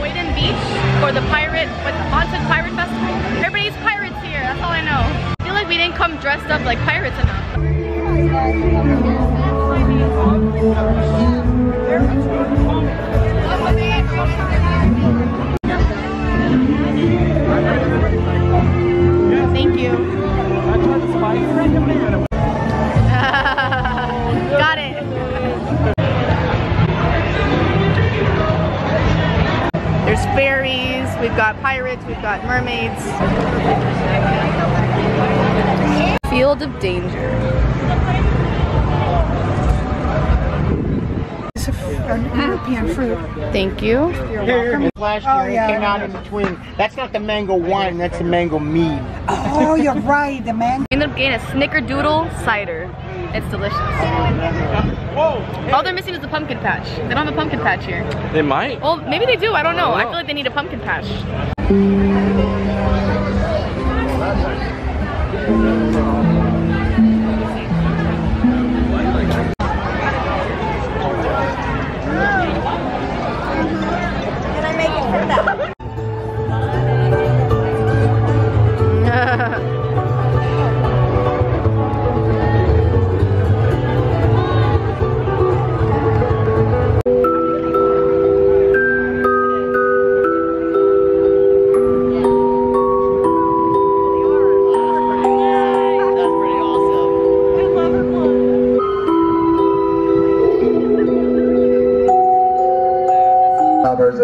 Boynton Beach for the Pirate, the Haunted Pirate Festival. Everybody's pirates here, that's all I know. I feel like we didn't come dressed up like pirates enough. Oh got pirates, we've got mermaids. Field of danger. It's a, an European fruit. Thank you. You're welcome. Last Oh, yeah, it came out in between. That's not the mango wine, that's the mango mead. Oh, you're right. The mango. We ended up getting a snickerdoodle cider. It's delicious. All they're missing is the pumpkin patch. They don't have a pumpkin patch here. They might. Well, maybe they do. I don't know. I feel like they need a pumpkin patch.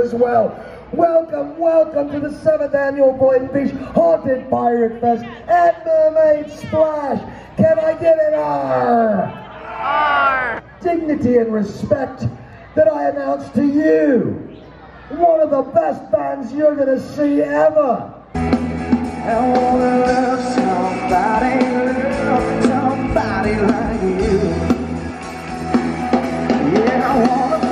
As well. Welcome, welcome to the seventh annual Boynton Beach Haunted Pirate Fest and Mermaid Splash. Can I get an R? Dignity and respect that I announce to you. One of the best bands you're gonna see ever. I wanna love somebody, love somebody like you. Yeah, I wanna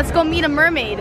Let's go meet a mermaid.